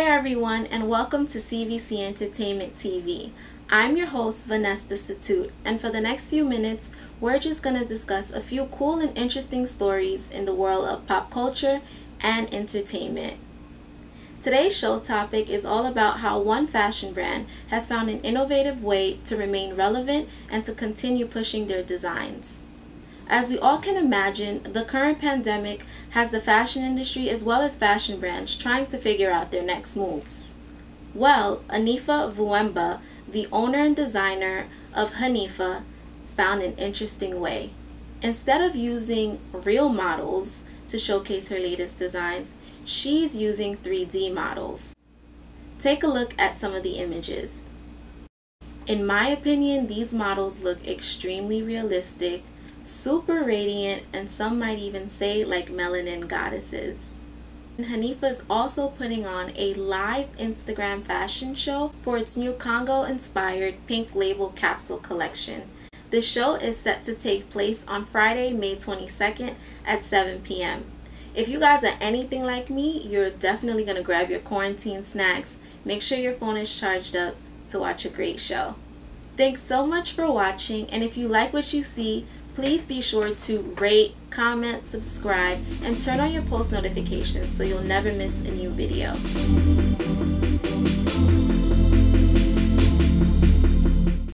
everyone, and welcome to CVC Entertainment TV. I'm your host, Vanessa Statute, and for the next few minutes, we're just going to discuss a few cool and interesting stories in the world of pop culture and entertainment. Today's show topic is all about how one fashion brand has found an innovative way to remain relevant and to continue pushing their designs. As we all can imagine, the current pandemic has the fashion industry as well as fashion brands trying to figure out their next moves. Well, Hanifa Mvuemba, the owner and designer of Hanifa, found an interesting way. Instead of using real models to showcase her latest designs, she's using 3D models. Take a look at some of the images. In my opinion, these models look extremely realistic super radiant, and some might even say like melanin goddesses. And Hanifa is also putting on a live Instagram fashion show for its new Congo inspired pink label capsule collection. The show is set to take place on Friday, May 22nd at 7 p.m. If you guys are anything like me, you're definitely going to grab your quarantine snacks, make sure your phone is charged up to watch a great show. Thanks so much for watching, and if you like what you see, Please be sure to rate, comment, subscribe, and turn on your post notifications so you'll never miss a new video.